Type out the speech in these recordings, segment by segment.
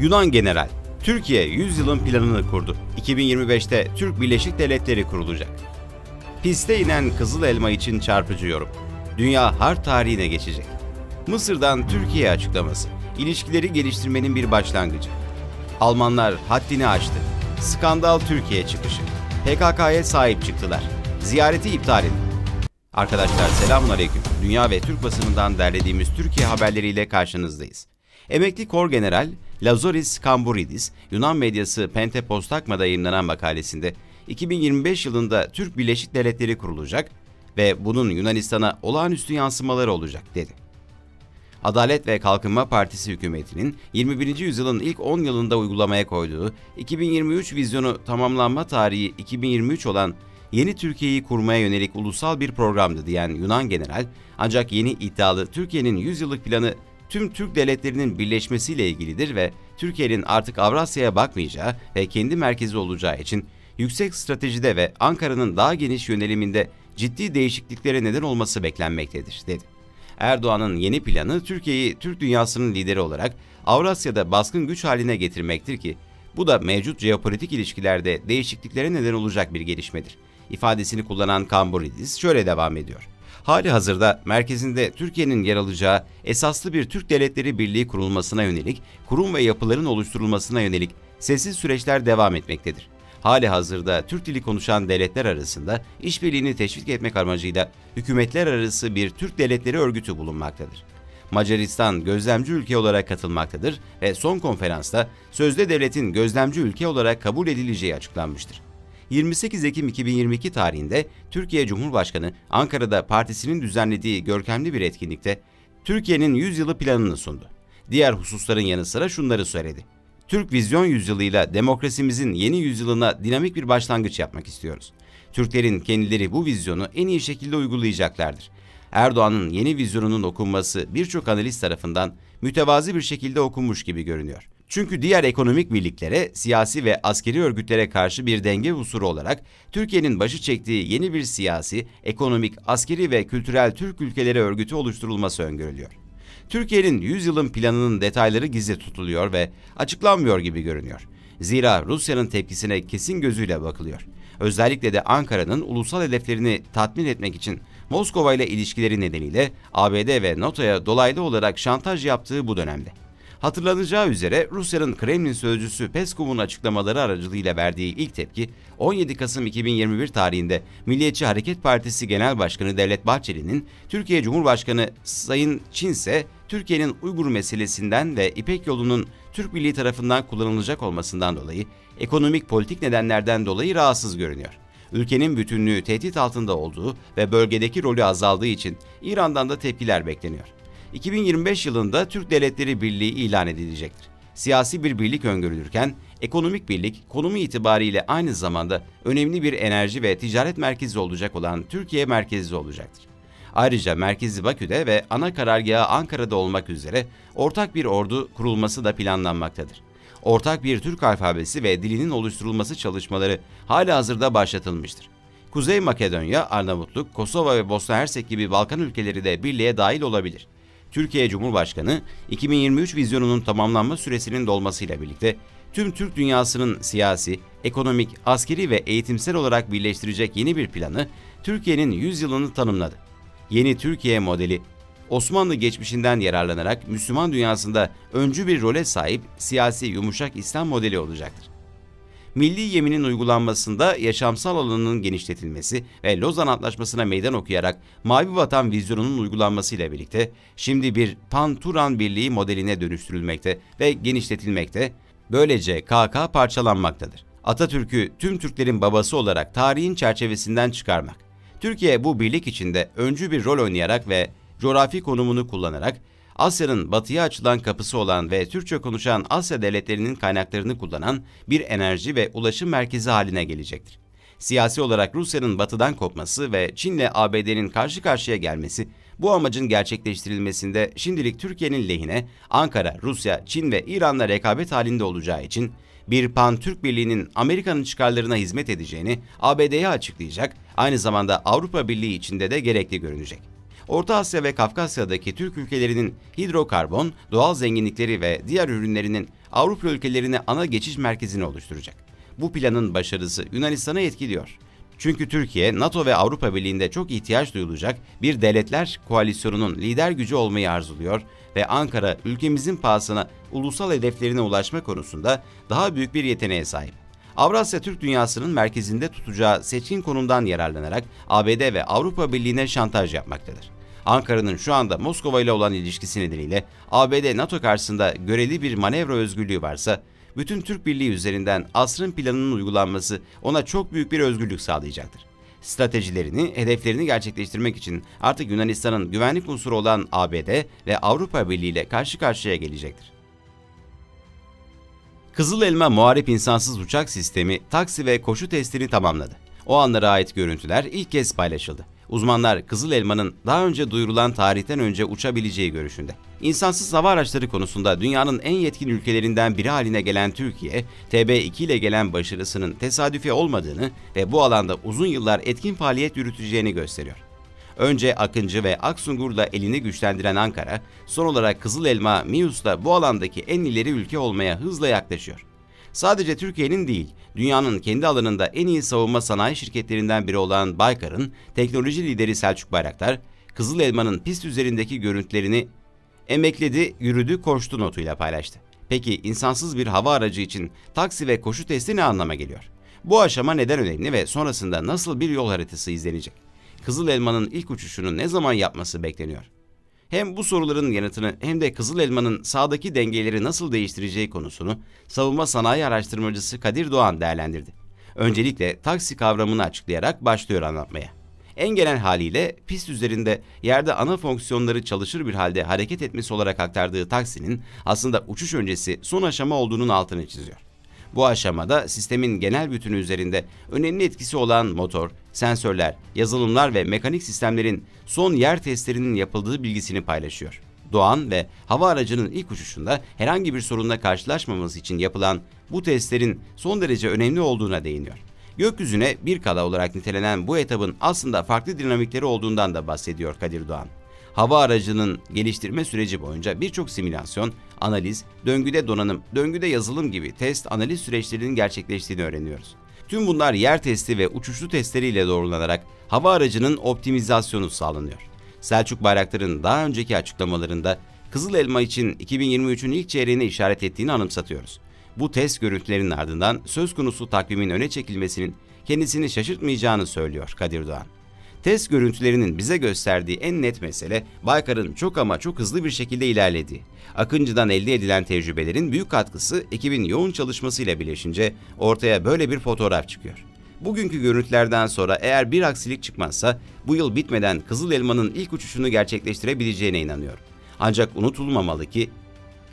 Yunan General, Türkiye 100 yılın planını kurdu. 2025'te Türk Birleşik Devletleri kurulacak. Piste inen Kızıl Elma için çarpıcı yorum. Dünya harp tarihine geçecek. Mısır'dan Türkiye açıklaması. İlişkileri geliştirmenin bir başlangıcı. Almanlar haddini aştı. Skandal Türkiye çıkışı. PKK'ya sahip çıktılar. Ziyareti iptal edin. Arkadaşlar selamun aleyküm. Dünya ve Türk basınından derlediğimiz Türkiye haberleriyle karşınızdayız. Emekli Kor General Lazoris Kamburidis, Yunan medyası Pentepostakma'da yayınlanan makalesinde 2025 yılında Türk Birleşik Devletleri kurulacak ve bunun Yunanistan'a olağanüstü yansımaları olacak dedi. Adalet ve Kalkınma Partisi hükümetinin 21. yüzyılın ilk 10 yılında uygulamaya koyduğu 2023 vizyonu tamamlanma tarihi 2023 olan yeni Türkiye'yi kurmaya yönelik ulusal bir programdı diyen Yunan general, ancak yeni iddialı Türkiye'nin 100 yıllık planı tüm Türk devletlerinin birleşmesiyle ilgilidir ve Türkiye'nin artık Avrasya'ya bakmayacağı ve kendi merkezi olacağı için yüksek stratejide ve Ankara'nın daha geniş yöneliminde ciddi değişikliklere neden olması beklenmektedir, dedi. Erdoğan'ın yeni planı Türkiye'yi Türk dünyasının lideri olarak Avrasya'da baskın güç haline getirmektir ki bu da mevcut jeopolitik ilişkilerde değişikliklere neden olacak bir gelişmedir. İfadesini kullanan Kamburidis şöyle devam ediyor. Hali hazırda merkezinde Türkiye'nin yer alacağı esaslı bir Türk Devletleri Birliği kurulmasına yönelik kurum ve yapıların oluşturulmasına yönelik sessiz süreçler devam etmektedir. Hali hazırda Türk dili konuşan devletler arasında işbirliğini teşvik etmek amacıyla hükümetler arası bir Türk Devletleri Örgütü bulunmaktadır. Macaristan gözlemci ülke olarak katılmaktadır ve son konferansta sözde devletin gözlemci ülke olarak kabul edileceği açıklanmıştır. 28 Ekim 2022 tarihinde Türkiye Cumhurbaşkanı Ankara'da partisinin düzenlediği görkemli bir etkinlikte Türkiye'nin 100 yılı planını sundu. Diğer hususların yanı sıra şunları söyledi. Türk Vizyon Yüzyılıyla demokrasimizin yeni yüzyılına dinamik bir başlangıç yapmak istiyoruz. Türklerin kendileri bu vizyonu en iyi şekilde uygulayacaklardır. Erdoğan'ın yeni vizyonunun okunması birçok analist tarafından mütevazi bir şekilde okunmuş gibi görünüyor. Çünkü diğer ekonomik birliklere, siyasi ve askeri örgütlere karşı bir denge unsuru olarak Türkiye'nin başı çektiği yeni bir siyasi, ekonomik, askeri ve kültürel Türk ülkeleri örgütü oluşturulması öngörülüyor. Türkiye'nin 100 yılın planının detayları gizli tutuluyor ve açıklanmıyor gibi görünüyor. Zira Rusya'nın tepkisine kesin gözüyle bakılıyor. Özellikle de Ankara'nın ulusal hedeflerini tatmin etmek için Moskova ile ilişkileri nedeniyle ABD ve NATO'ya dolaylı olarak şantaj yaptığı bu dönemde. Hatırlanacağı üzere Rusya'nın Kremlin sözcüsü Peskov'un açıklamaları aracılığıyla verdiği ilk tepki 17 Kasım 2021 tarihinde Milliyetçi Hareket Partisi Genel Başkanı Devlet Bahçeli'nin Türkiye Cumhurbaşkanı Sayın Çinse Türkiye'nin Uygur meselesinden ve İpek yolunun Türk Birliği tarafından kullanılacak olmasından dolayı ekonomik politik nedenlerden dolayı rahatsız görünüyor. Ülkenin bütünlüğü tehdit altında olduğu ve bölgedeki rolü azaldığı için İran'dan da tepkiler bekleniyor. 2025 yılında Türk Devletleri Birliği ilan edilecektir. Siyasi bir birlik öngörülürken ekonomik birlik konumu itibariyle aynı zamanda önemli bir enerji ve ticaret merkezi olacak olan Türkiye merkezli olacaktır. Ayrıca merkezi Bakü'de ve ana karargahı Ankara'da olmak üzere ortak bir ordu kurulması da planlanmaktadır. Ortak bir Türk alfabesi ve dilinin oluşturulması çalışmaları hala hazırda başlatılmıştır. Kuzey Makedonya, Arnavutluk, Kosova ve Bosna Hersek gibi Balkan ülkeleri de birliğe dahil olabilir. Türkiye Cumhurbaşkanı 2023 vizyonunun tamamlanma süresinin dolmasıyla birlikte tüm Türk dünyasının siyasi, ekonomik, askeri ve eğitimsel olarak birleştirecek yeni bir planı Türkiye'nin 100 yılını tanımladı. Yeni Türkiye modeli Osmanlı geçmişinden yararlanarak Müslüman dünyasında öncü bir role sahip siyasi yumuşak İslam modeli olacaktır milli yeminin uygulanmasında yaşamsal alanının genişletilmesi ve Lozan Antlaşması'na meydan okuyarak Mavi Vatan vizyonunun uygulanmasıyla birlikte şimdi bir Pan-Turan Birliği modeline dönüştürülmekte ve genişletilmekte, böylece KK parçalanmaktadır. Atatürk'ü tüm Türklerin babası olarak tarihin çerçevesinden çıkarmak. Türkiye bu birlik içinde öncü bir rol oynayarak ve coğrafi konumunu kullanarak Asya'nın batıya açılan kapısı olan ve Türkçe konuşan Asya devletlerinin kaynaklarını kullanan bir enerji ve ulaşım merkezi haline gelecektir. Siyasi olarak Rusya'nın batıdan kopması ve Çin'le ABD'nin karşı karşıya gelmesi bu amacın gerçekleştirilmesinde şimdilik Türkiye'nin lehine Ankara, Rusya, Çin ve İran'la rekabet halinde olacağı için bir pan-Türk Birliği'nin Amerika'nın çıkarlarına hizmet edeceğini ABD'ye açıklayacak, aynı zamanda Avrupa Birliği içinde de gerekli görünecek. Orta Asya ve Kafkasya'daki Türk ülkelerinin hidrokarbon, doğal zenginlikleri ve diğer ürünlerinin Avrupa ülkelerine ana geçiş merkezini oluşturacak. Bu planın başarısı Yunanistan'ı etkiliyor. Çünkü Türkiye, NATO ve Avrupa Birliği'nde çok ihtiyaç duyulacak bir devletler koalisyonunun lider gücü olmayı arzuluyor ve Ankara ülkemizin pahasına ulusal hedeflerine ulaşma konusunda daha büyük bir yeteneğe sahip. Avrasya Türk dünyasının merkezinde tutacağı seçkin konumdan yararlanarak ABD ve Avrupa Birliği'ne şantaj yapmaktadır. Ankara'nın şu anda Moskova ile olan ilişkisi nedeniyle ABD NATO karşısında göreli bir manevra özgürlüğü varsa bütün Türk Birliği üzerinden asrın planının uygulanması ona çok büyük bir özgürlük sağlayacaktır. Stratejilerini, hedeflerini gerçekleştirmek için artık Yunanistan'ın güvenlik unsuru olan ABD ve Avrupa Birliği ile karşı karşıya gelecektir. Kızıl Elma Muharip İnsansız Uçak Sistemi taksi ve koşu testini tamamladı. O anlara ait görüntüler ilk kez paylaşıldı. Uzmanlar Kızıl Elma'nın daha önce duyurulan tarihten önce uçabileceği görüşünde. İnsansız hava araçları konusunda dünyanın en yetkin ülkelerinden biri haline gelen Türkiye, TB2 ile gelen başarısının tesadüfi olmadığını ve bu alanda uzun yıllar etkin faaliyet yürüteceğini gösteriyor. Önce Akıncı ve Aksungur'la elini güçlendiren Ankara, son olarak Kızıl Elma, Mius'ta bu alandaki en ileri ülke olmaya hızla yaklaşıyor. Sadece Türkiye'nin değil, dünyanın kendi alanında en iyi savunma sanayi şirketlerinden biri olan Baykar'ın teknoloji lideri Selçuk Bayraktar, Kızıl Elma'nın pist üzerindeki görüntülerini emekledi, yürüdü, koştu notuyla paylaştı. Peki insansız bir hava aracı için taksi ve koşu testi ne anlama geliyor? Bu aşama neden önemli ve sonrasında nasıl bir yol haritası izlenecek? Kızıl Elma'nın ilk uçuşunu ne zaman yapması bekleniyor? Hem bu soruların yanıtını hem de Kızıl Elma'nın sağdaki dengeleri nasıl değiştireceği konusunu savunma sanayi araştırmacısı Kadir Doğan değerlendirdi. Öncelikle taksi kavramını açıklayarak başlıyor anlatmaya. En genel haliyle pist üzerinde yerde ana fonksiyonları çalışır bir halde hareket etmesi olarak aktardığı taksinin aslında uçuş öncesi son aşama olduğunun altını çiziyor. Bu aşamada sistemin genel bütünü üzerinde önemli etkisi olan motor, sensörler, yazılımlar ve mekanik sistemlerin son yer testlerinin yapıldığı bilgisini paylaşıyor. Doğan ve hava aracının ilk uçuşunda herhangi bir sorunla karşılaşmaması için yapılan bu testlerin son derece önemli olduğuna değiniyor. Gökyüzüne bir kala olarak nitelenen bu etabın aslında farklı dinamikleri olduğundan da bahsediyor Kadir Doğan hava aracının geliştirme süreci boyunca birçok simülasyon, analiz, döngüde donanım, döngüde yazılım gibi test analiz süreçlerinin gerçekleştiğini öğreniyoruz. Tüm bunlar yer testi ve uçuşlu testleriyle doğrulanarak hava aracının optimizasyonu sağlanıyor. Selçuk Bayraktar'ın daha önceki açıklamalarında Kızıl Elma için 2023'ün ilk çeyreğine işaret ettiğini anımsatıyoruz. Bu test görüntülerinin ardından söz konusu takvimin öne çekilmesinin kendisini şaşırtmayacağını söylüyor Kadir Doğan. Test görüntülerinin bize gösterdiği en net mesele Baykar'ın çok ama çok hızlı bir şekilde ilerlediği. Akıncı'dan elde edilen tecrübelerin büyük katkısı ekibin yoğun çalışmasıyla birleşince ortaya böyle bir fotoğraf çıkıyor. Bugünkü görüntülerden sonra eğer bir aksilik çıkmazsa bu yıl bitmeden Kızıl Elma'nın ilk uçuşunu gerçekleştirebileceğine inanıyorum. Ancak unutulmamalı ki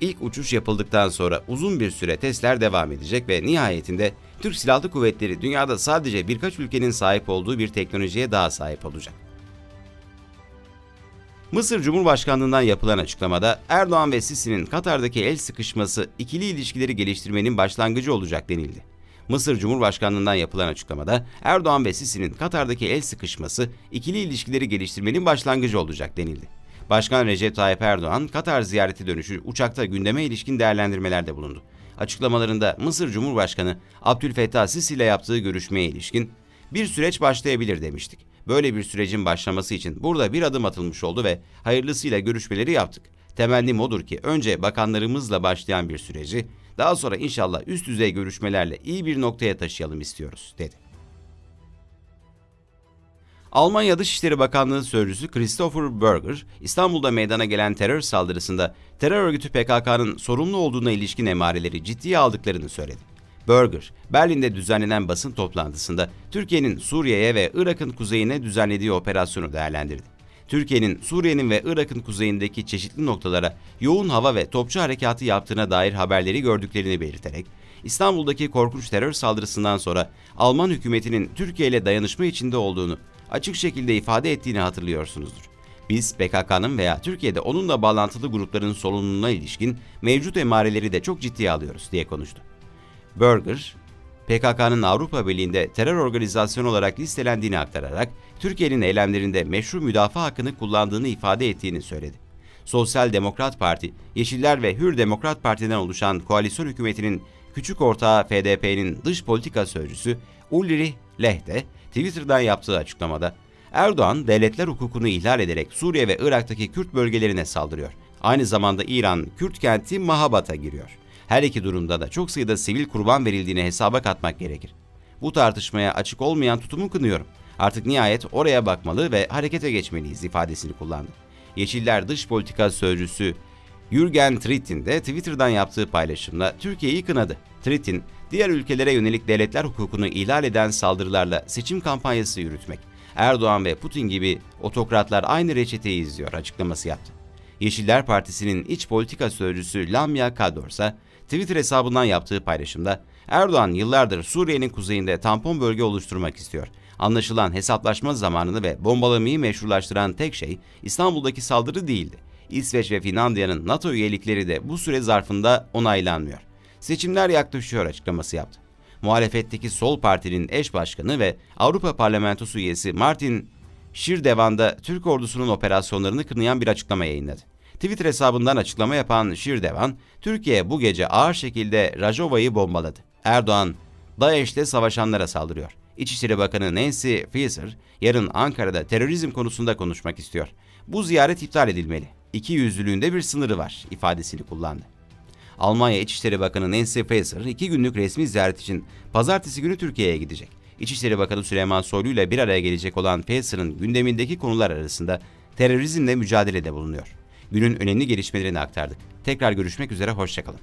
ilk uçuş yapıldıktan sonra uzun bir süre testler devam edecek ve nihayetinde Türk Silahlı Kuvvetleri dünyada sadece birkaç ülkenin sahip olduğu bir teknolojiye daha sahip olacak. Mısır Cumhurbaşkanlığından yapılan açıklamada Erdoğan ve Sisi'nin Katar'daki el sıkışması ikili ilişkileri geliştirmenin başlangıcı olacak denildi. Mısır Cumhurbaşkanlığından yapılan açıklamada Erdoğan ve Sisi'nin Katar'daki el sıkışması ikili ilişkileri geliştirmenin başlangıcı olacak denildi. Başkan Recep Tayyip Erdoğan Katar ziyareti dönüşü uçakta gündeme ilişkin değerlendirmelerde bulundu açıklamalarında Mısır Cumhurbaşkanı Abdülfettah Sisi ile yaptığı görüşmeye ilişkin bir süreç başlayabilir demiştik. Böyle bir sürecin başlaması için burada bir adım atılmış oldu ve hayırlısıyla görüşmeleri yaptık. Temennim odur ki önce bakanlarımızla başlayan bir süreci daha sonra inşallah üst düzey görüşmelerle iyi bir noktaya taşıyalım istiyoruz dedi. Almanya Dışişleri Bakanlığı Sözcüsü Christopher Berger, İstanbul'da meydana gelen terör saldırısında terör örgütü PKK'nın sorumlu olduğuna ilişkin emareleri ciddiye aldıklarını söyledi. Berger, Berlin'de düzenlenen basın toplantısında Türkiye'nin Suriye'ye ve Irak'ın kuzeyine düzenlediği operasyonu değerlendirdi. Türkiye'nin Suriye'nin ve Irak'ın kuzeyindeki çeşitli noktalara yoğun hava ve topçu harekatı yaptığına dair haberleri gördüklerini belirterek, İstanbul'daki korkunç terör saldırısından sonra Alman hükümetinin Türkiye ile dayanışma içinde olduğunu açık şekilde ifade ettiğini hatırlıyorsunuzdur. Biz PKK'nın veya Türkiye'de onunla bağlantılı grupların sorununa ilişkin mevcut emareleri de çok ciddiye alıyoruz diye konuştu. Berger, PKK'nın Avrupa Birliği'nde terör organizasyonu olarak listelendiğini aktararak Türkiye'nin eylemlerinde meşru müdafaa hakkını kullandığını ifade ettiğini söyledi. Sosyal Demokrat Parti, Yeşiller ve Hür Demokrat Parti'den oluşan koalisyon hükümetinin küçük ortağı FDP'nin dış politika sözcüsü Ulrich Lehte Twitter'dan yaptığı açıklamada Erdoğan devletler hukukunu ihlal ederek Suriye ve Irak'taki Kürt bölgelerine saldırıyor. Aynı zamanda İran Kürt kenti Mahabat'a giriyor. Her iki durumda da çok sayıda sivil kurban verildiğini hesaba katmak gerekir. Bu tartışmaya açık olmayan tutumu kınıyorum. Artık nihayet oraya bakmalı ve harekete geçmeliyiz ifadesini kullandı. Yeşiller Dış Politika Sözcüsü Jürgen Trittin de Twitter'dan yaptığı paylaşımla Türkiye'yi kınadı. Trittin, diğer ülkelere yönelik devletler hukukunu ihlal eden saldırılarla seçim kampanyası yürütmek, Erdoğan ve Putin gibi otokratlar aynı reçeteyi izliyor açıklaması yaptı. Yeşiller Partisi'nin iç politika sözcüsü Lamia Kador ise Twitter hesabından yaptığı paylaşımda Erdoğan yıllardır Suriye'nin kuzeyinde tampon bölge oluşturmak istiyor. Anlaşılan hesaplaşma zamanını ve bombalamayı meşrulaştıran tek şey İstanbul'daki saldırı değildi. İsveç ve Finlandiya'nın NATO üyelikleri de bu süre zarfında onaylanmıyor. Seçimler yaklaşıyor açıklaması yaptı. Muhalefetteki Sol Parti'nin eş başkanı ve Avrupa Parlamentosu üyesi Martin Şirdevan da Türk ordusunun operasyonlarını kınayan bir açıklama yayınladı. Twitter hesabından açıklama yapan Şirdevan, Türkiye bu gece ağır şekilde Rajova'yı bombaladı. Erdoğan, DAEŞ'te savaşanlara saldırıyor. İçişleri Bakanı Nancy Faeser yarın Ankara'da terörizm konusunda konuşmak istiyor. Bu ziyaret iptal edilmeli. İki yüzlülüğünde bir sınırı var ifadesini kullandı. Almanya İçişleri Bakanı Nancy Faeser iki günlük resmi ziyaret için pazartesi günü Türkiye'ye gidecek. İçişleri Bakanı Süleyman Soylu ile bir araya gelecek olan Faeser'ın gündemindeki konular arasında terörizmle mücadelede bulunuyor. Günün önemli gelişmelerini aktardık. Tekrar görüşmek üzere, hoşçakalın.